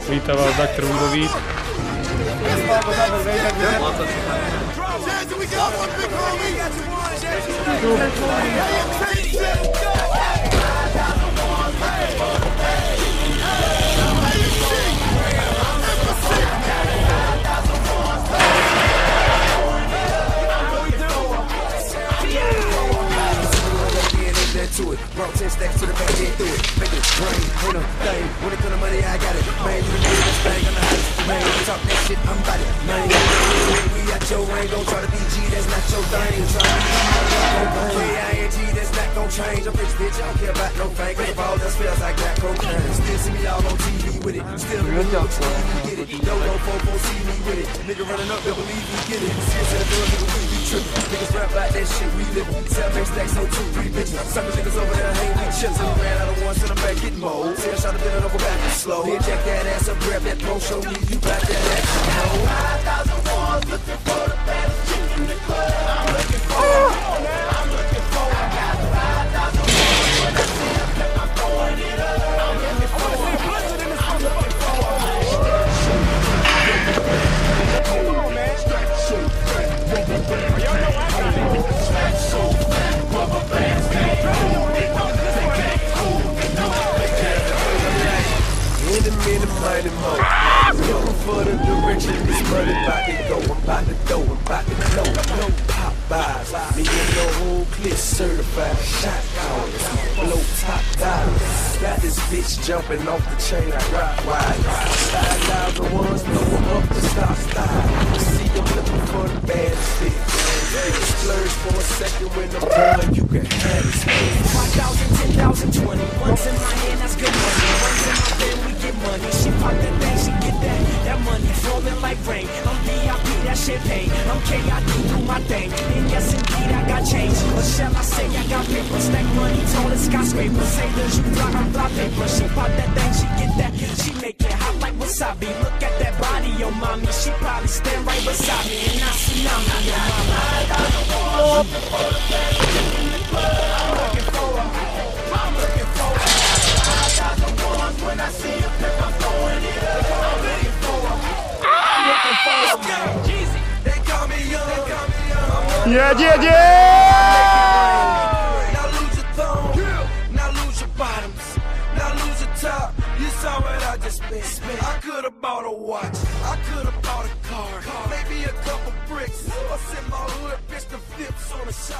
Slítava Dr. Woodový. Go. To it. Brought 10 stacks to the back, get through it. Make it rain, ain't no thing. When it come to money, I got it. Man, you the nigga thing, I'm the hottest. Man, talk that shit, I'm about it. Man, we at your range, gon' try to be G, that's not your thing. Try to be K-I-N-G, that's not gon' change. I'm rich, bitch, I don't care about no fame. Cause if all that feels like that cocaine. Still see me all on TV with it. Still the real get it. No, no, see me with it. Nigga running up, don't believe we get it. Serious at the door, nigga, we be trippin'. Niggas rap shit, we live. Seven stacks, no two, three bitches. Suckers niggas over there, hang we chillin'. Ran out of one, send them back, get mold. Say I shot a bit over back slow. Here, check that ass up, grab that pro, show me you got that action. No. In the minute, mighty mo. Looking for the direction this money to go. I'm about to go, I'm to go. No pop buys. Me and the whole clique certified shot callers. Blow top dollars. Got this bitch jumping off the chain like rock wide. Dials the ones 'em up to stop style. See them looking for 5,000, 10,000, 20. One's in my hand, that's good money. One's in my band, we get money. She pop that thing, she get that. That money falling like rain. I'm VIP, that champagne. I'm KID, do my thing. And yes, indeed, I got change. Or shall I say I got paper? Stack money, tall as skyscraper. Say the you fly, I fly paper. She pop that thing, she get that. She make it hot like wasabi. Look at that body, yo, mommy. She probably stand right beside me. And I tsunami, yo, mama. Yeah, yeah, yeah! Now lose your throne, now lose your bottoms, now lose your top. You saw what I just spent. I could have bought a watch, I could have bought a car, maybe a couple bricks. Sent my hood bitch to flips on a shop.